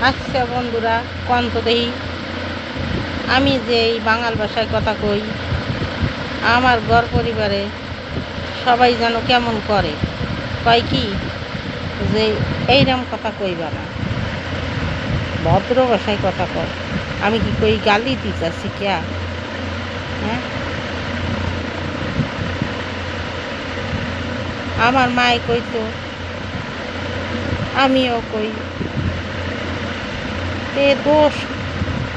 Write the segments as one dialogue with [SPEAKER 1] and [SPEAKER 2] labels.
[SPEAKER 1] আচ্ছা বন্ধুরা কন্ত দেহি আমি যে এই বাঙাল ভাষায় কথা কই, আমার ঘর পরিবারে সবাই যেন কেমন করে। কয় কি? যে এইরকম কথা কইবা না। ভদ্র ভাষায় কথা কর আমি কি কই গালি দিতেছি ক্যা হ্যাঁ? আমার মায়ে কইতো, আমিও কই। তে দোষ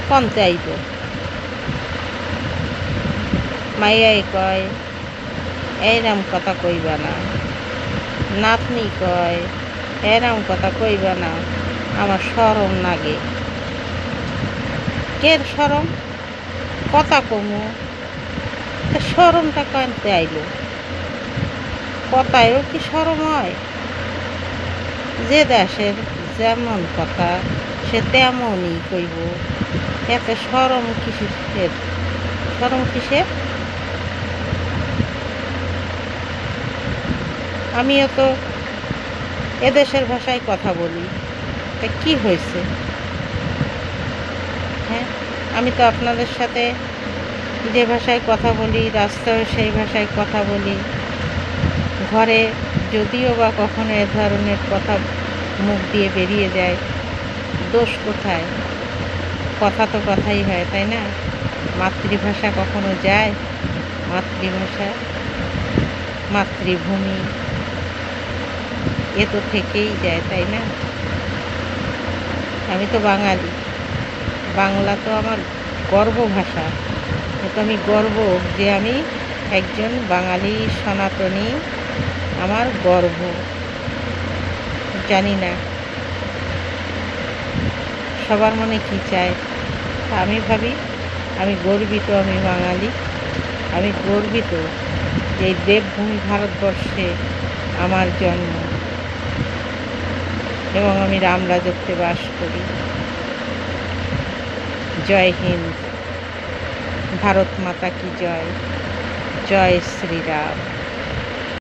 [SPEAKER 1] কমতে আইব। মাইয়াই কয় এইরম কথা কইবা না। নাতনি কয়, এরম কথা কইবা না। আমার সরম লাগে কের সরম কথা কমু। সরমটা কানতে আইলো। কথায়ও কি সরম হয়? যে দেশের যেমন কথা সে তেমনই কইব, এতে সরম কিসের? সরম কিসের? আমিও তো এদেশের ভাষায় কথা বলি। তা কি হয়েছে? হ্যাঁ আমি তো আপনাদের সাথে যে ভাষায় কথা বলি, রাস্তায় সেই ভাষায় কথা বলি। ঘরে যদিও বা কখনো এ ধরনের কথা মুখ দিয়ে বেরিয়ে যায় দোষ কোথায়? কথা তো কথাই হয়, তাই না? মাতৃভাষা কখনো যায়? মাতৃভাষা, মাতৃভূমি, এ তো থেকেই যায়, তাই না? আমি তো বাঙালি। বাংলা তো আমার গর্ব ভাষা। তো আমি গর্ব যে আমি একজন বাঙালি সনাতনী, আমার গর্ব। জানি না। সবার মনে কি চায়? আমি ভাবি, আমি গর্বিত আমি বাঙালি। আমি গর্বিত যে এই দেবভূমি ভারতবর্ষে আমার জন্ম। এবং আমি রাম রাজত্বে বাস করি। জয় হিন্দ। ভারত মাতা কি জয়? জয় শ্রীরাম।